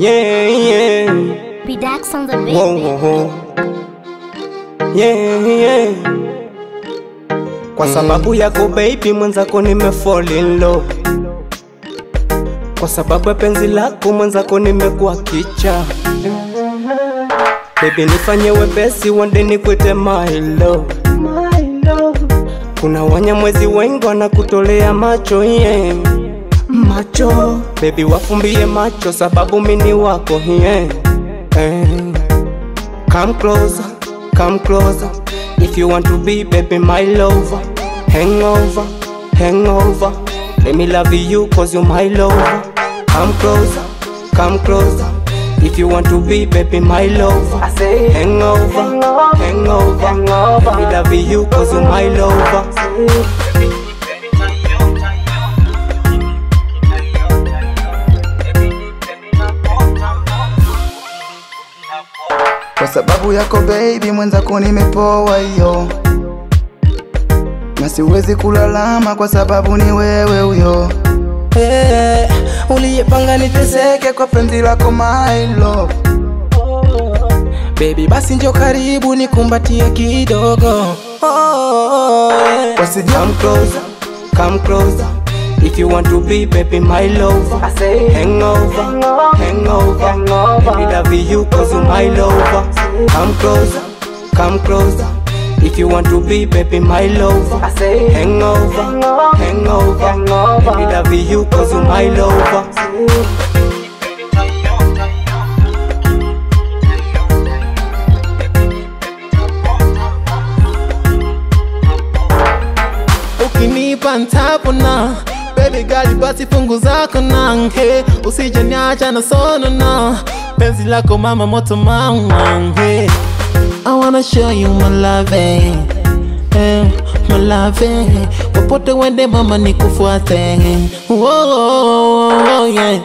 Yeah, yeah. Be Dax on the beat. Whoa, whoa, whoa. Yeah, yeah. Kwa sababu yako baby mwenzako nime fall in love. Kwa sababu ya penzi lako mwenzako nimekuwa kicha. Baby nifanye wepesi wande love. my love. Kuna wanyamwezi wengi wanakutolea macho yeah. Macho. Baby wafumbie macho sababu mini wako hie. Eh. Come closer, come closer. If you want to be baby my lover. Hangover, hangover Let me love you cause you my lover. Come closer, come closer. If you want to be baby my lover. I say hangover, hangover Let me love you cause you my lover Kwa sababu yako baby mwenzako nimepoa hiyo, na siwezi kulalama kwa sababu ni wewe huyo. Hey, uliyepanga niteseke kwa penzi lako my love. Baby basi njo karibu nikumbatie kidogo oh, yeah. Wasije Come closer, come closer If you want to be baby my lover I say hangover, hangover Let Baby, love you cause you my lover. Come closer, come closer. If you want to be baby my lover. I say hangover, hangover Baby me love you cause you my lover. Ukinipa ntapona baby gali basi fungu zako nange. Usije niacha na sono na. Penzi lako mama moto mange I wanna show you my love eh, eh, my love eh. popote wende mama nikufuate. Oh, oh, oh, oh, yeah.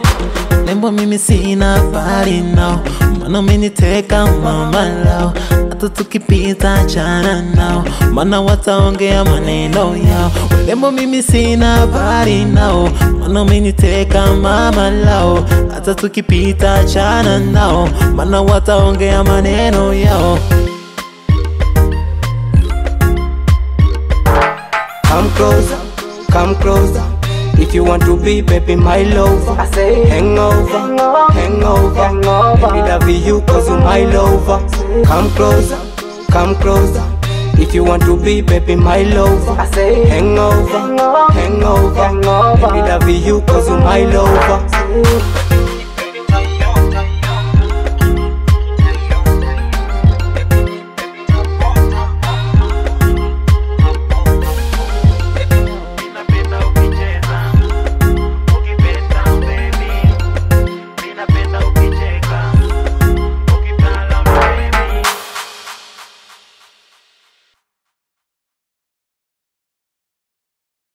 Lembo mimi sina bali nao Mana umeniteka mama lao Hata tukipita chana nao. Mana wataongea maneno yao. Lembo mimi sina habari nao. Mana umeniteka mama lao. Hata tukipita chana nao. Mana wataongea maneno yao. Come closer, come closer If you want to be baby my lover. I say hangover, hangover. Let me love you cause you're my lover. Come closer, come closer. If you want to be baby my lover. I say hangover, hangover Let me love you cause you're my lover